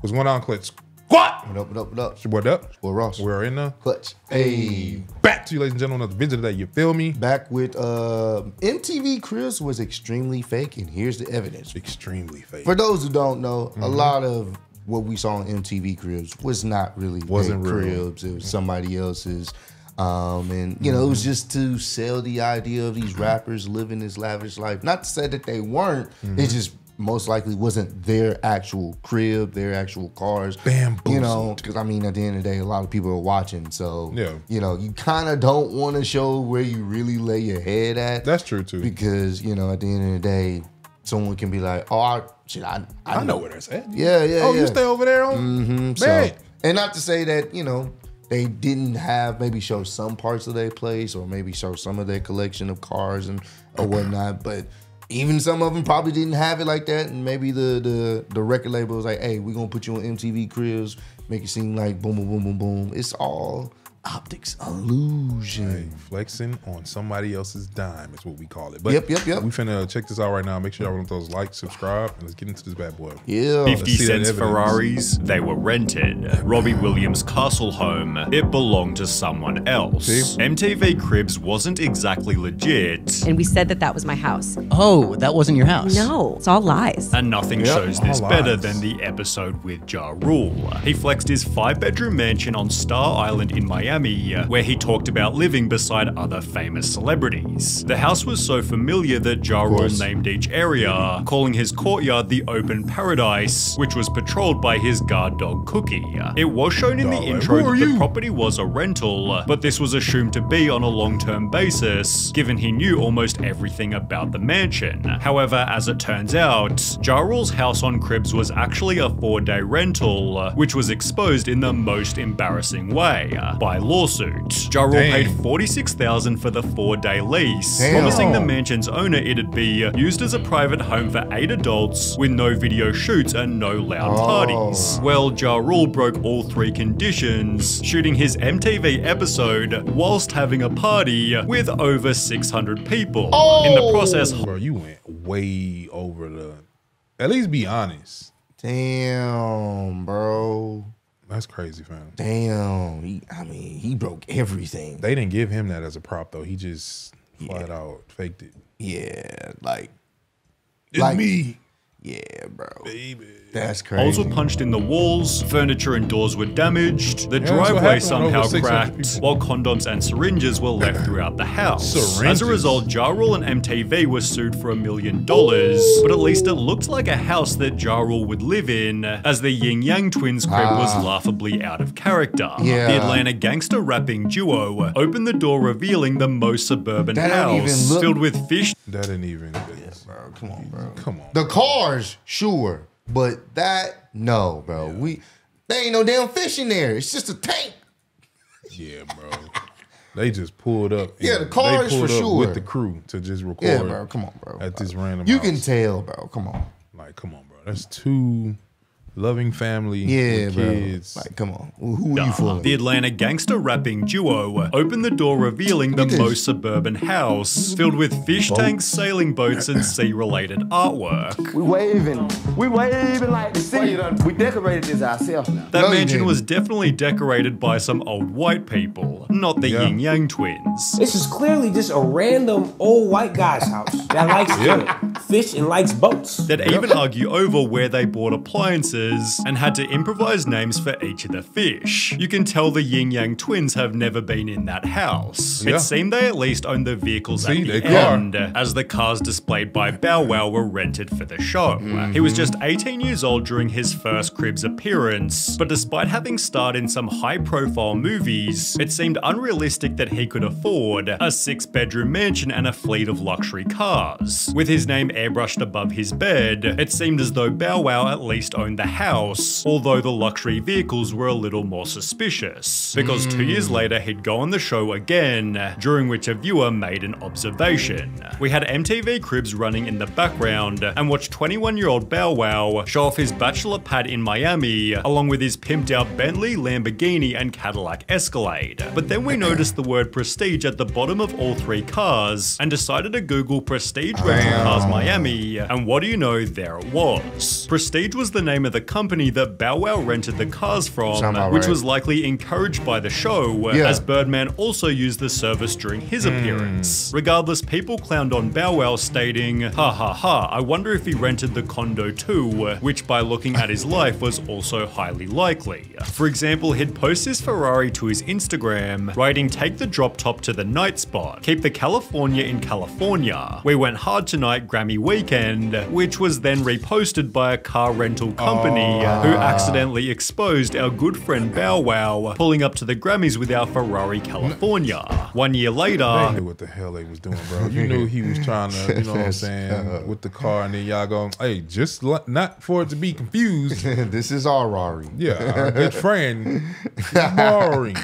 What's going on, Clutch? What? What up, what up, what up? It's your boy Dub. Boy Ross. We're in the Clutch. Hey. back to you, ladies and gentlemen, another video today. You feel me? Back with uh, MTV Cribs was extremely fake, and here's the evidence. Extremely fake. For those who don't know, Mm-hmm. a lot of what we saw on MTV Cribs was not really Wasn't real. Cribs. It was somebody else's. Um, and you know, it Mm-hmm. was just to sell the idea of these rappers living this lavish life. Not to say that they weren't. Mm-hmm. It just most likely wasn't their actual crib, their actual cars. Bamboozled. You know, because I mean, at the end of the day, a lot of people are watching. So Yeah. you know, you kind of don't want to show where you really lay your head at. That's true too. because you know, at the end of the day, someone can be like, "Oh, I, shit, I, I know where that's at. yeah, yeah. Oh, yeah. you stay over there on? Mm-hmm. So, Man. and not to say that you know they didn't have maybe show some parts of their place or maybe show some of their collection of cars and or whatnot, but even some of them probably didn't have it like that. And maybe the the the record label was like, "Hey, we're gonna put you on MTV Cribs, make it seem like boom, boom, boom, boom, boom." It's all optics illusion. Hey, flexing on somebody else's dime is what we call it. But Yep, yep, yep. We finna check this out right now. Make sure y'all want those likes, subscribe, and let's get into this bad boy. Yeah. 50 Cent's. Ferraris, they were rented. Robbie Williams' castle home, it belonged to someone else. See? MTV Cribs wasn't exactly legit, and we said that that was my house. Oh, that wasn't your house. No, it's all lies. and nothing Yep, shows this all better than the episode with Ja Rule. He flexed his five bedroom mansion on Star Island in Miami, where he talked about living beside other famous celebrities. The house was so familiar that Ja Rule named each area, calling his courtyard the Open Paradise, which was patrolled by his guard dog Cookie. It was shown in the intro that the property was a rental, but this was assumed to be on a long term basis, given he knew almost everything about the mansion. However, as it turns out, Ja Rule's house on Cribs was actually a four day rental, which was exposed in the most embarrassing way by lawsuit. Ja Rule Dang. paid 46000 for the four day lease, Damn. promising the mansion's owner it'd be used as a private home for eight adults with no video shoots and no loud Oh. parties. Well, Ja Rule broke all three conditions, shooting his MTV episode whilst having a party with over 600 people. In the oh. process, Bro, you went way over the. At least be honest. Damn, bro. That's crazy, fam. Damn. He, I mean, he broke everything. They didn't give him that as a prop though. He just flat out faked it. Yeah, like, It's Like- me, yeah, bro. baby. That's crazy. Holes were punched in the walls, furniture and doors were damaged, the that's what driveway somehow cracked, people- while condoms and syringes were left throughout the house. As a result, Ja Rule and MTV were sued for a million dollars, but at least it looked like a house that Ja Rule would live in, as the Ying Yang twins' crib was laughably out of character. Ah. Yeah. The Atlanta gangster rapping duo opened the door revealing the most suburban That house, filled with fish That didn't even. bro, come on, bro. Come on. The cars, sure, but that, no, bro. We, there ain't no damn fish in there. It's just a tank. Yeah, bro. They just pulled up. Yeah, and the cars they pulled for up sure. with the crew to just record. Yeah, bro. Come on, bro. At this random. You house. can tell, bro. Come on. like, come on, bro. That's two loving family. Yeah, with bro. kids. Like, come on. Who are you fooling? The Atlanta gangster rapping duo opened the door revealing the most suburban house, filled with fish tanks, sailing boats, and sea-related artwork. We waving. We waving like the sea. We decorated this ourselves now. That No, mansion was definitely decorated by some old white people, not the Yeah. Ying Yang twins. This is clearly just a random old white guy's house that likes to fish and likes boats. They'd even argue over where they bought appliances and had to improvise names for each of the fish. You can tell the Ying Yang twins have never been in that house. Yeah. It seemed they at least owned the vehicles See, at the they are. as the cars displayed by Bow Wow were rented for the show. Mm. He was just 18 years old during his first Cribs appearance, but despite having starred in some high profile movies, it seemed unrealistic that he could afford a six bedroom mansion and a fleet of luxury cars. With his name airbrushed above his bed, it seemed as though Bow Wow at least owned the house, although the luxury vehicles were a little more suspicious. Because two years hmm. later, he'd go on the show again, during which a viewer made an observation. We had MTV Cribs running in the background and watched 21 year old Bow Wow show off his bachelor pad in Miami, along with his pimped out Bentley, Lamborghini, and Cadillac Escalade. But then we noticed the word prestige at the bottom of all three cars and decided to Google Prestige Rental Cars Miami, and what do you know, there it was. Prestige was the name of the the company that Bow Wow rented the cars from, about which right. was likely encouraged by the show, Yeah. as Birdman also used the service during his hmm. appearance. Regardless, people clowned on Bow Wow, stating, ha ha ha, I wonder if he rented the condo too, which by looking at his life was also highly likely. For example, he'd post his Ferrari to his Instagram, writing, Take the drop top to the night spot, keep the California in California. We went hard tonight, Grammy weekend, which was then reposted by a car rental company Uh, ah. who accidentally exposed our good friend Bow Wow pulling up to the Grammys with our Ferrari California. One year They later, knew what the hell they was doing, bro. You knew he was trying to, you know what I'm saying, with the car, and then y'all go, hey, just li- not for it to be confused. this is our Rari. Yeah, our good friend is borrowing.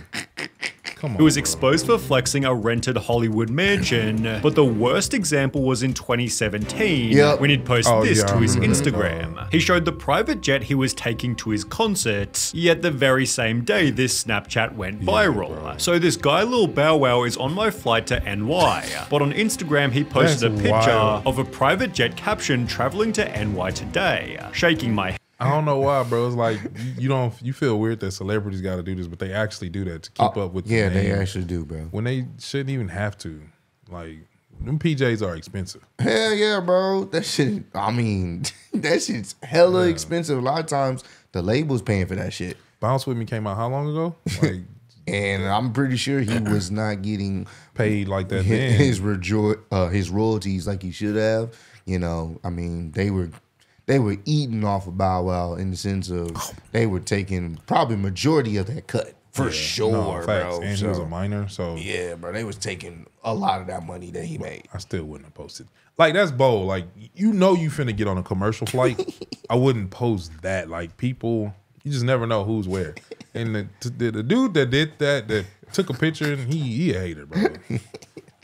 Come on, who was bro. exposed for flexing a rented Hollywood mansion, but the worst example was in 2017 Yep. when he'd posted Oh, this yeah, to his remember that. Instagram. He showed the private jet he was taking to his concert, yet the very same day this Snapchat went viral. so this guy Lil Bow Wow is on my flight to NY, but on Instagram he posted That's a picture wild. of a private jet caption traveling to NY today, shaking my I don't know why, bro. It's like you, you don't you feel weird that celebrities got to do this, but they actually do that to keep up with. the Yeah, they actually do, bro. when they shouldn't even have to. Like them PJs are expensive. Hell yeah, bro. That shit. I mean, that shit's hella expensive. A lot of times, the label's paying for that shit, Bounce with me came out how long ago? Like and I'm pretty sure he was not getting paid like that his then. his, uh, his royalties like he should have. You know, I mean, they were they were eating off of Bow Wow in the sense of oh. they were taking probably majority of that cut for sure, No, bro. And he was a minor, so yeah, bro, they was taking a lot of that money that he made. I still wouldn't have posted. Like that's bold. Like you know you finna get on a commercial flight. I wouldn't post that. Like people, you just never know who's where. And the the, the dude that did that that took a picture and he he a hater, bro.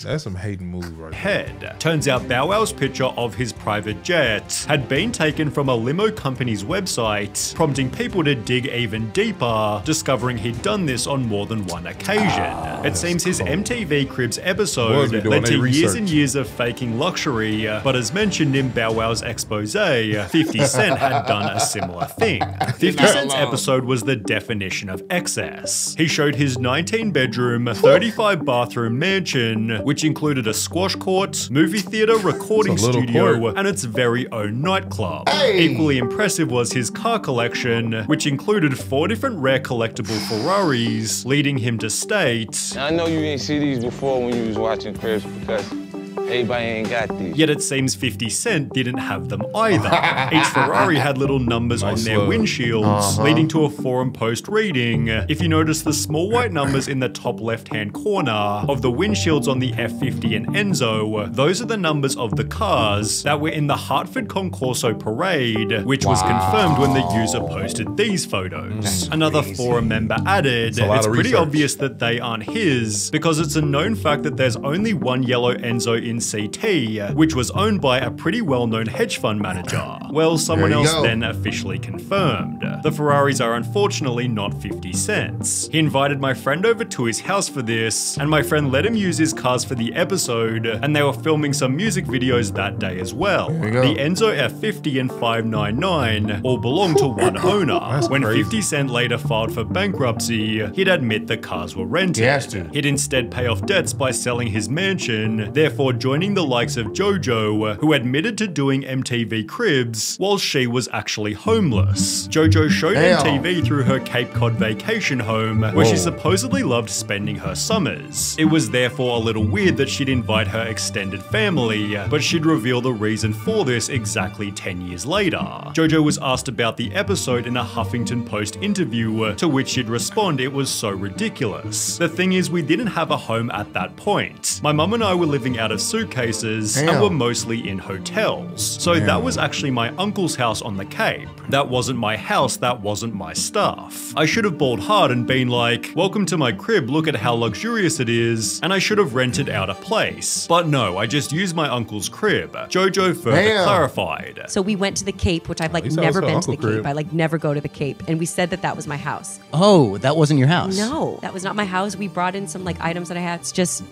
That's some hating move right there. head. Turns out Bow Wow's picture of his private jet had been taken from a limo company's website, prompting people to dig even deeper, discovering he'd done this on more than one occasion. Ah, it seems his MTV Cribs episode led to their years and years of faking luxury, but as mentioned in Bow Wow's expose, 50 Cent had done a similar thing. 50 Cent's episode was the definition of excess. He showed his 19 bedroom, 35 bathroom mansion, which included a squash court, movie theater, recording It's a little studio, court. and its very own nightclub. Hey! Equally impressive was his car collection, which included four different rare collectible Ferraris, leading him to state, I know you ain't see these before when you was watching Cribs because everybody ain't got these. Yet it seems 50 Cent didn't have them either. Each Ferrari had little numbers Nice on their look. windshields, uh-huh. leading to a forum post reading. If you notice the small white numbers in the top left hand corner of the windshields on the F50 and Enzo, those are the numbers of the cars that were in the Hartford Concorso parade, which was confirmed when the user posted these photos. Another forum member added, it's pretty research. obvious that they aren't his because it's a known fact that there's only one yellow Enzo in CT, which was owned by a pretty well known hedge fund manager. Well, someone else go. then officially confirmed. The Ferraris are unfortunately not 50 Cent's. He invited my friend over to his house for this, and my friend let him use his cars for the episode, and they were filming some music videos that day as well. The Enzo F50 and 599 all belong to one owner. when crazy. 50 Cent later filed for bankruptcy, he'd admit the cars were rented. He has to. He'd instead pay off debts by selling his mansion, therefore joining the likes of JoJo, who admitted to doing MTV Cribs while she was actually homeless. JoJo showed Damn. MTV through her Cape Cod vacation home, where she supposedly loved spending her summers. It was therefore a little weird that she'd invite her extended family, but she'd reveal the reason for this exactly 10 years later. JoJo was asked about the episode in a Huffington Post interview, to which she'd respond it was so ridiculous. The thing is, we didn't have a home at that point. My mum and I were living out of suitcases and were mostly in hotels. So that was actually my uncle's house on the Cape. That wasn't my house, that wasn't my stuff. I should have balled hard and been like, Welcome to my crib, look at how luxurious it is, and I should have rented out a place. But no, I just used my uncle's crib. Jojo further Damn. clarified. So we went to the Cape, which I've like least that was never been to the uncle Cape. I like never go to the Cape, and we said that that was my house. Oh, that wasn't your house. No, that was not my house. We brought in some like items that I had. It's just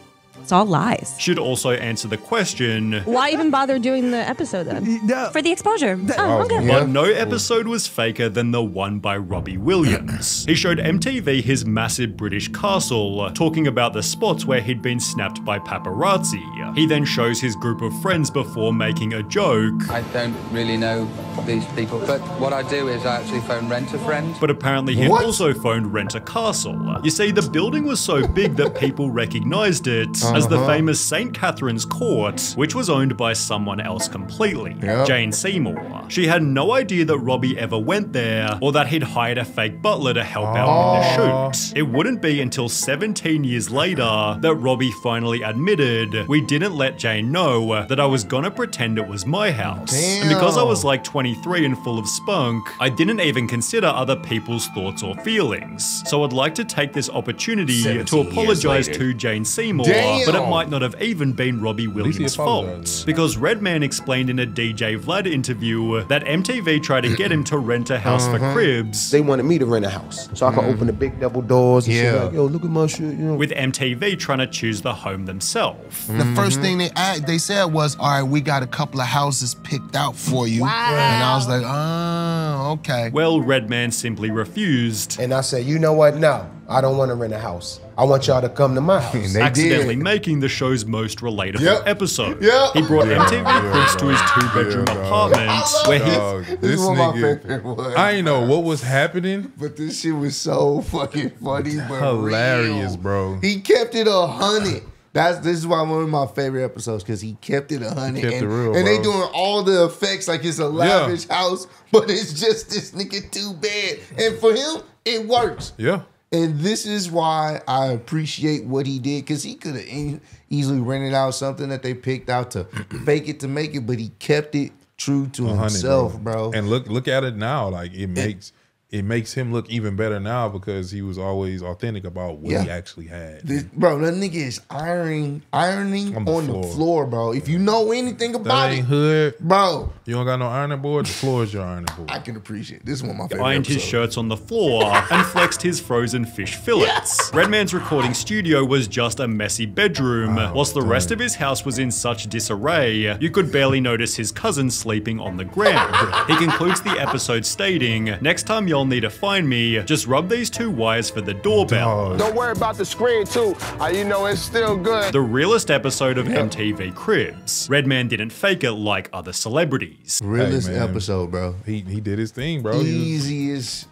It's all lies. Should also answer the question. Why even bother doing the episode then? For the exposure. Oh, okay. Yeah. But no episode was faker than the one by Robbie Williams. He showed MTV his massive British castle, talking about the spots where he'd been snapped by paparazzi. He then shows his group of friends before making a joke. I don't really know these people, but what I do is I actually phone rent a friend. But apparently he'd What? also phoned Rent a Castle. You see, the building was so big that people recognized it as the uh-huh. famous St. Catherine's Court, which was owned by someone else completely, Yep. Jane Seymour. She had no idea that Robbie ever went there or that he'd hired a fake butler to help out with the ah. shoot. It wouldn't be until 17 years later that Robbie finally admitted we didn't let Jane know that I was gonna pretend it was my house. And because I was like 23 and full of spunk, I didn't even consider other people's thoughts or feelings. So I'd like to take this opportunity to apologize to Jane Seymour, Damn. but it might not have even been Robbie Williams' fault. apologized. Because Redman explained in a DJ Vlad interview that MTV tried to get him to rent a house Uh-huh. for cribs. They wanted me to rent a house so I could open the big double doors and Yeah. shit like, yo, look at my shit, you know. with MTV trying to choose the home themselves. The first thing they asked, they said was, "All right, we got a couple of houses picked out for you." And I was like, "Oh, okay." Well, Redman simply refused, And I said, you know what? No, I don't want to rent a house. I want y'all to come to my house. They accidentally did. making the show's most relatable Yep. episode. Yep. He brought Yeah, MTV yeah, Cribs to his two-bedroom yeah, dog. apartment where he Dog, This this is one of my nigga, favorite ones. I ain't know what was happening. But this shit was so fucking funny, but Hilarious, real. bro. He kept it a hundred. That's this is why one of my favorite episodes because he kept it a hundred. And, real, and they doing all the effects like it's a lavish house, but it's just this nigga too bad. And for him, it works. Yeah. And this is why I appreciate what he did because he could have easily rented out something that they picked out to fake it to make it, but he kept it true to 100, himself, bro. And look look at it now. Like it makes it makes him look even better now because he was always authentic about what he actually had. This, bro, that nigga is ironing, ironing On on the the, floor. floor. bro. If you know anything that about ain't it, hood. bro, You don't got no ironing board. The floor is your ironing board. I can appreciate. This is one of my favorite. ironed his shirts on the floor and flexed his frozen fish fillets. Redman's recording studio was just a messy bedroom, oh, whilst the rest of his house was in such disarray, you could barely notice his cousin sleeping on the ground. he concludes the episode stating, Next time y'all need to find me, just rub these two wires for the doorbell. Don't worry about the screen too. Uh, you know it's still good. The realest episode of MTV Cribs. Redman didn't fake it like other celebrities. Realest Hey, episode, bro. He he did his thing, bro. Easiest,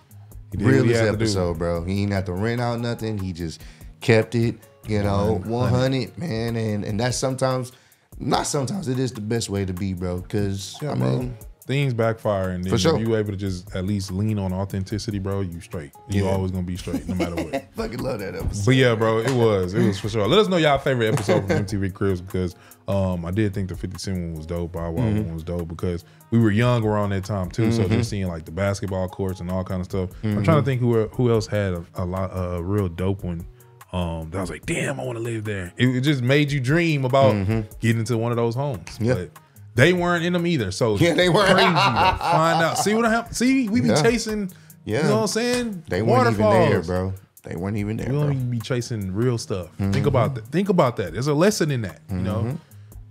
he did what he realest had to do. episode, bro. He ain't have to rent out nothing. He just kept it, you know, 100, man. And and that's sometimes, not sometimes, it is the best way to be, bro. Because, Yeah, I bro. Things backfire, and then sure. if you able to just at least lean on authenticity, bro, you straight. You Yeah. always gonna be straight, no matter what. fucking love that episode. But yeah, bro, it was. It was for sure. Let us know y'all favorite episode from MTV Cribs because um, I did think the 50 Cent one was dope. Bow Wow Mm-hmm. one was dope because we were young around that time too. So just seeing like the basketball courts and all kind of stuff. I'm Mm-hmm. trying to think who who else had a, a lot a real dope one. Um, that I was like, damn, I want to live there. It, it just made you dream about getting into one of those homes. Mm-hmm. Yeah. But they weren't in them either. So Yeah, they weren't. crazy find out. See what happened? See, we be Yeah. chasing. Yeah. You know what I'm saying? They weren't even there, bro. They weren't even there, You don't even be chasing real stuff. Mm-hmm. Think about that. Think about that. There's a lesson in that. You know,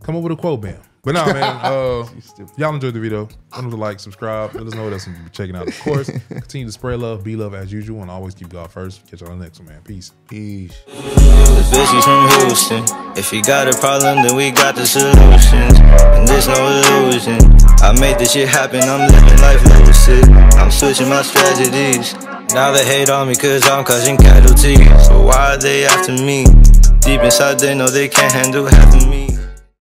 come up with a quote, bam. But nah, man. Uh, y'all enjoyed the video. Don't to like, subscribe. Let us know what else you be checking out. Of course, continue to spread love, be love as usual, and always keep God first. Catch y'all on the next one, man. Peace. Peace. The bitch is from Houston. If you got a problem, then we got the solutions. And there's no illusion. I made this shit happen, I'm living life lucid. I'm switching my strategies. Now they hate on me cause I'm causing casualties. So why are they after me? Deep inside, they know they can't handle half of me.